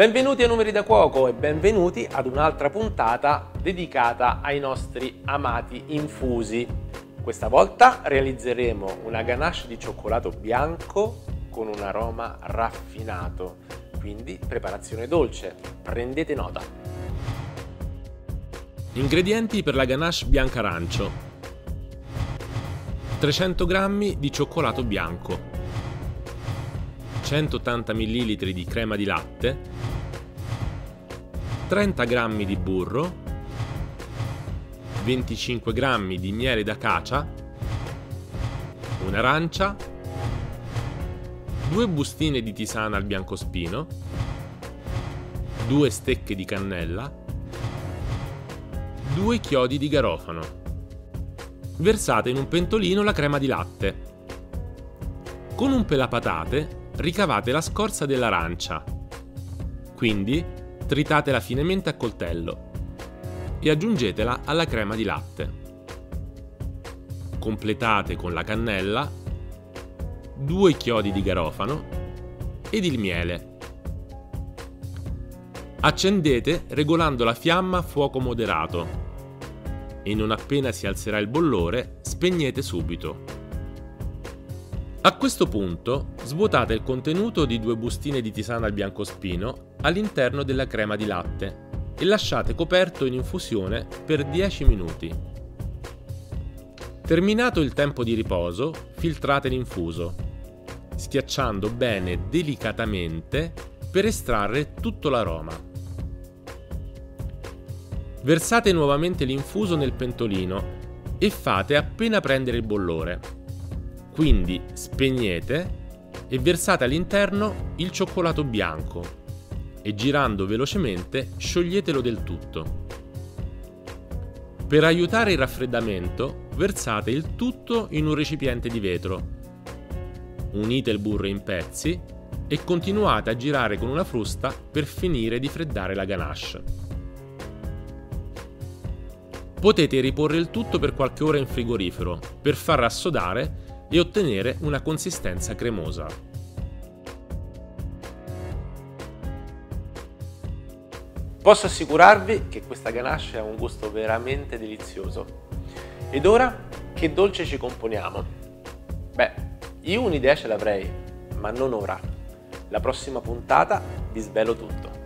Benvenuti a Numeri da Cuoco e benvenuti ad un'altra puntata dedicata ai nostri amati infusi. Questa volta realizzeremo una ganache di cioccolato bianco con un aroma raffinato, quindi preparazione dolce. Prendete nota. Ingredienti per la ganache bianca arancio. 300 g di cioccolato bianco, 180 ml di crema di latte, 30 g di burro, 25 g di miele d'acacia, un'arancia, due bustine di tisana al biancospino, due stecche di cannella, due chiodi di garofano. Versate in un pentolino la crema di latte. Con un pelapatate ricavate la scorza dell'arancia. Quindi tritatela finemente a coltello e aggiungetela alla crema di latte. Completate con la cannella, due chiodi di garofano ed il miele. Accendete regolando la fiamma a fuoco moderato e non appena si alzerà il bollore spegnete subito. A questo punto svuotate il contenuto di due bustine di tisana al biancospino all'interno della crema di latte e lasciate coperto in infusione per 10 minuti. Terminato il tempo di riposo, filtrate l'infuso, schiacciando bene delicatamente per estrarre tutto l'aroma. Versate nuovamente l'infuso nel pentolino e fate appena prendere il bollore quindi spegnete e versate all'interno il cioccolato bianco e girando velocemente scioglietelo del tutto. Per aiutare il raffreddamento versate il tutto in un recipiente di vetro. Unite il burro in pezzi e continuate a girare con una frusta per finire di freddare la ganache. Potete riporre il tutto per qualche ora in frigorifero per far rassodare e ottenere una consistenza cremosa. Posso assicurarvi che questa ganache ha un gusto veramente delizioso. Ed ora che dolce ci componiamo? Beh, io un'idea ce l'avrei, ma non ora. La prossima puntata vi svelo tutto.